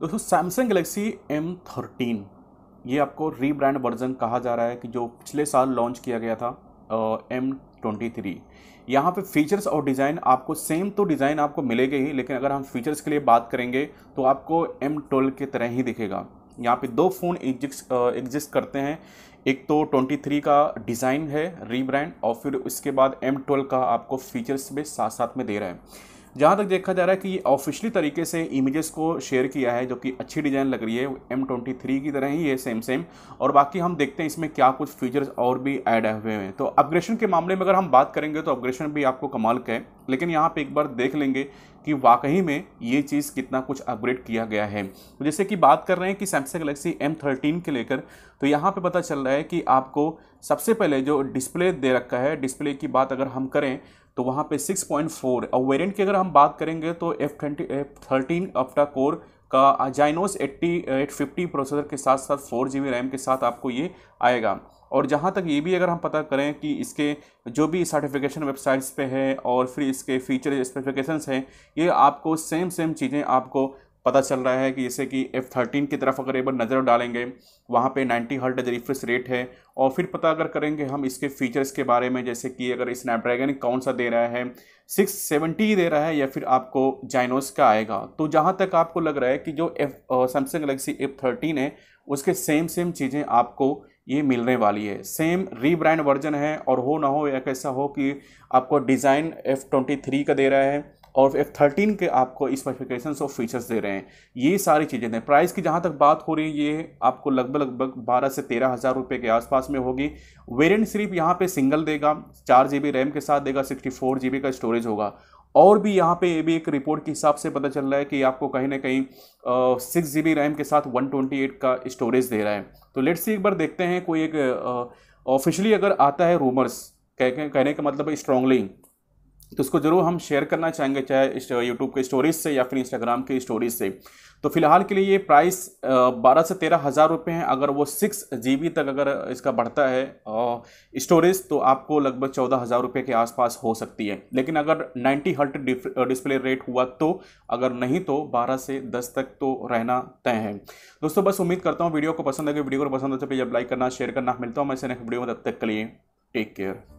दोस्तों Samsung Galaxy M thirteen ये आपको रीब्रांड वर्जन कहा जा रहा है कि जो पिछले साल लॉन्च किया गया था एम ट्वेंटी थ्री यहाँ पर फीचर्स और डिज़ाइन आपको सेम तो डिज़ाइन आपको मिलेगा ही, लेकिन अगर हम फीचर्स के लिए बात करेंगे तो आपको एम ट्वेल्व की तरह ही दिखेगा। यहाँ पे दो फ़ोन एग्जिस्ट करते हैं। एक तो 23 का डिज़ाइन है रीब्रांड और फिर उसके बाद एम ट्वेल्व का आपको फीचर्स भी साथ साथ में दे रहा है। जहाँ तक देखा जा रहा है कि ये ऑफिशियली तरीके से इमेजेस को शेयर किया है, जो कि अच्छी डिज़ाइन लग रही है। एम ट्वेंटी थ्री की तरह ही है सेम सेम और बाकी हम देखते हैं इसमें क्या कुछ फीचर्स और भी ऐड हुए हैं। तो अपग्रेशन के मामले में अगर हम बात करेंगे तो अपग्रेशन भी आपको कमाल का है। लेकिन यहाँ पे एक बार देख लेंगे कि वाकई में ये चीज़ कितना कुछ अपग्रेड किया गया है। तो जैसे कि बात कर रहे हैं कि सैमसंग गलेक्सी एम थर्टीन के लेकर तो यहाँ पे पता चल रहा है कि आपको सबसे पहले जो डिस्प्ले दे रखा है डिस्प्ले की बात अगर हम करें तो वहाँ पे 6.4 और वेरिएंट की अगर हम बात करेंगे तो F twenty F thirteen octa core का Exynos eighty eight fifty processor के साथ साथ फोर जी रैम के साथ आपको ये आएगा। और जहाँ तक ये भी अगर हम पता करें कि इसके जो भी सर्टिफिकेशन वेबसाइट्स पे है और फिर इसके फीचर स्पेसिफिकेशंस हैं, ये आपको सेम सेम चीज़ें आपको पता चल रहा है कि जैसे कि एफ़ थर्टीन की तरफ़ अगर एक बार नज़र डालेंगे, वहाँ पे 90 हर्ट रिफ्रेश रेट है। और फिर पता अगर करेंगे हम इसके फीचर्स के बारे में, जैसे कि अगर स्नैपड्रैगन कौन सा दे रहा है सिक्स सेवेंटी दे रहा है या फिर आपको जाइनोस का आएगा। तो जहाँ तक आपको लग रहा है कि जो F Samsung Galaxy F thirteen है, उसके सेम सेम चीज़ें आपको ये मिलने वाली है। सेम रीब्रांड वर्जन है और हो ना हो या कैसा हो कि आपको डिज़ाइन एफ़ ट्वेंटी थ्री का दे रहा है और एफ़ थर्टीन के आपको स्पेसिफिकेशन और फीचर्स दे रहे हैं। ये सारी चीज़ें दें। प्राइस की जहाँ तक बात हो रही है, ये आपको लगभग लगभग बारह से तेरह हज़ार रुपये के आसपास में होगी। वेरिएंट सिर्फ़ यहाँ पे सिंगल देगा, चार जी रैम के साथ देगा सिक्सटी फोर जी का स्टोरेज होगा। और भी यहाँ पे ये भी एक रिपोर्ट के हिसाब से पता चल रहा है कि आपको कहीं ना कहीं सिक्स जी रैम के साथ वन ट्वेंटी एट का स्टोरेज दे रहा है। तो लेट्स सी एक बार देखते हैं, कोई एक ऑफिशियली अगर आता है रूमर्स कह कहने का मतलब स्ट्रांगली तो उसको ज़रूर हम शेयर करना चाहेंगे, चाहे यूट्यूब के स्टोरीज से या फिर इंस्टाग्राम के स्टोरीज से। तो फ़िलहाल के लिए ये प्राइस बारह से तेरह हज़ार रुपये हैं। अगर वो सिक्स जी तक अगर इसका बढ़ता है स्टोरेज तो आपको लगभग चौदह हज़ार रुपये के आसपास हो सकती है। लेकिन अगर नाइन्टी हर्ट डिस्प्ले रेट हुआ तो अगर नहीं तो बारह से दस तक तो रहना तय है। दोस्तों, बस उम्मीद करता हूँ वीडियो को पसंद है वीडियो को पसंद है तो जब लाइक करना शेयर करना। मिलता हूँ मैं से नेक्स्ट वीडियो में, तब तक के लिए टेक केयर